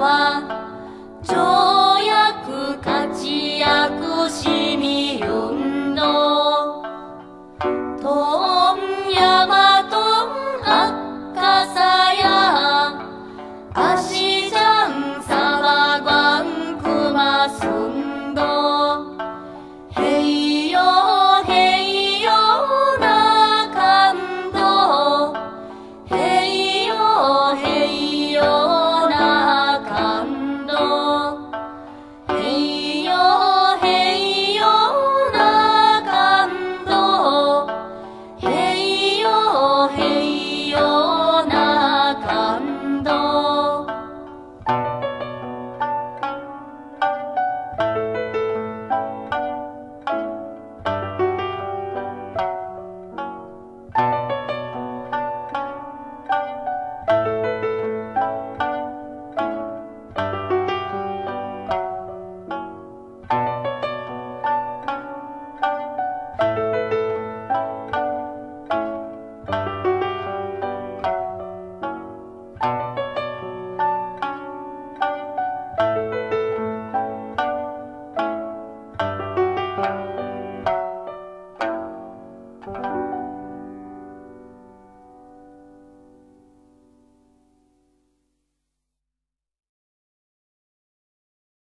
望中